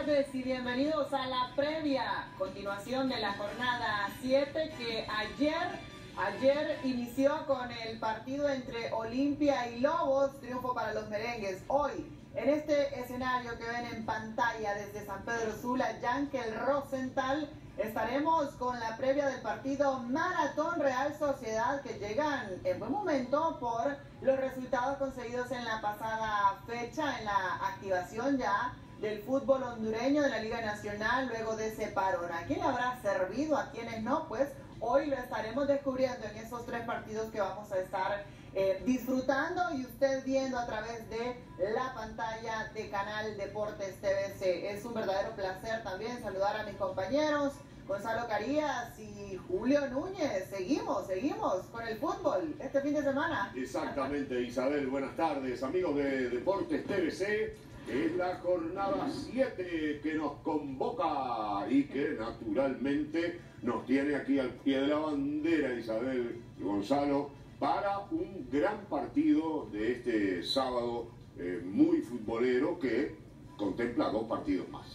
tardes y bienvenidos a la previa continuación de la jornada 7 que ayer, ayer inició con el partido entre Olimpia y Lobos, triunfo para los merengues. Hoy, en este escenario que ven en pantalla desde San Pedro Sula, Yankel Rosenthal, estaremos con la previa del partido Maratón Real Sociedad que llegan en buen momento por los resultados conseguidos en la pasada fecha, en la activación ya del fútbol hondureño de la Liga Nacional luego de ese parón. ¿A quién le habrá servido? ¿A quiénes no? Pues hoy lo estaremos descubriendo en esos tres partidos que vamos a estar eh, disfrutando y usted viendo a través de la pantalla de Canal Deportes TVC. Es un verdadero placer también saludar a mis compañeros. Gonzalo Carías y Julio Núñez. Seguimos, seguimos con el fútbol este fin de semana. Exactamente, Isabel. Buenas tardes, amigos de Deportes TVC. Es la jornada 7 que nos convoca y que naturalmente nos tiene aquí al pie de la bandera, Isabel y Gonzalo, para un gran partido de este sábado eh, muy futbolero que contempla dos partidos más.